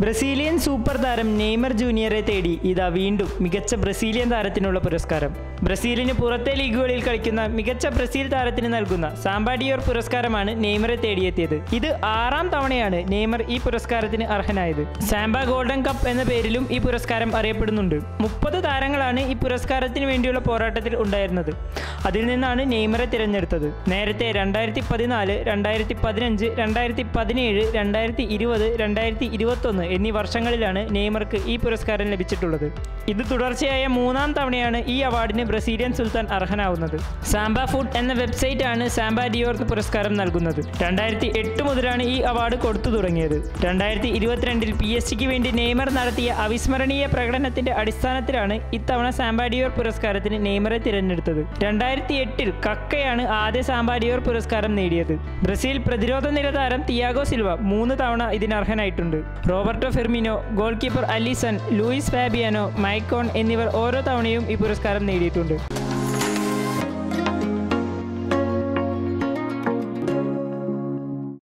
Brazilian super താരം Neymar ജൂനിയറെ തേടി ഇതാ വീണ്ടും മികച്ച ബ്രസീലിയൻ താരത്തിനുള്ള പുരസ്കാരം. ബ്രസീലിന് പുറത്തെ ലീഗുകളിൽ കളിക്കുന്ന മികച്ച ബ്രസീൽ താരത്തിന് നൽകുന്ന സാമ്പാഡിയോർ പുരസ്കാരമാണ് നെയ്മറെ തേടിയെത്തിയത്. ഇത് ആറാം തവണയാണ് നെയ്മർ ഈ പുരസ്കാരത്തിന് അർഹനായത്. സാമ്പ ഗോൾഡൻ കപ്പ് എന്ന പേരിലും ഈ പുരസ്കാരം അറിയപ്പെടുന്നുണ്ട്. മുപ്പത് താരങ്ങളാണ് ഈ പുരസ്കാരത്തിന് വേണ്ടിയുള്ള പോരാട്ടത്തിൽ ഉണ്ടായിരുന്നത്. അതിൽ നിന്നാണ് നെയ്മറെ തിരഞ്ഞെടുത്തത്. നേരത്തെ രണ്ടായിരത്തി പതിനാല് രണ്ടായിരത്തി പതിനഞ്ച് രണ്ടായിരത്തി പതിനേഴ് രണ്ടായിരത്തി ഇരുപത് രണ്ടായിരത്തി ഇരുപത്തൊന്ന് എന്നീ വർഷങ്ങളിലാണ് നെയ്മർക്ക് ഈ പുരസ്കാരം ലഭിച്ചിട്ടുള്ളത്. ഇത് തുടർച്ചയായ മൂന്നാം തവണയാണ് ഈ അവാർഡിന് ബ്രസീലിയൻ സുൽത്താൻ അർഹനാവുന്നത്. സാംബ ഫുഡ് എന്ന വെബ്സൈറ്റ് ആണ് സാംബ ഡിയോർക്ക് പുരസ്കാരം നൽകുന്നത്. രണ്ടായിരത്തി എട്ട് മുതലാണ് ഈ അവാർഡ് കൊടുത്തു തുടങ്ങിയത്. രണ്ടായിരത്തി ഇരുപത്തിരണ്ടിൽ പി എസ് സിക്ക് വേണ്ടി നെയ്മർ നടത്തിയ അവിസ്മരണീയ പ്രകടനത്തിന്റെ അടിസ്ഥാനത്തിലാണ് ഇത്തവണ സാമ്പാഡിയോർ പുരസ്കാരത്തിന് നെയ്മറെ തിരഞ്ഞെടുത്തത്. രണ്ടായിരത്തി എട്ടിൽ കക്കയാണ് ആദ്യ സാമ്പാഡിയോർ പുരസ്കാരം നേടിയത്. ബ്രസീൽ പ്രതിരോധ നിര താരം തിയാഗോ സിൽവ മൂന്ന് തവണ ഇതിന് അർഹനായിട്ടുണ്ട്. Roberto Firmino goalkeeper Alisson Luiz Fabiano Maicon എന്നിവർ ഓരോ തവണയും ഈ പുരസ്കാരം നേടിയിട്ടുണ്ട്.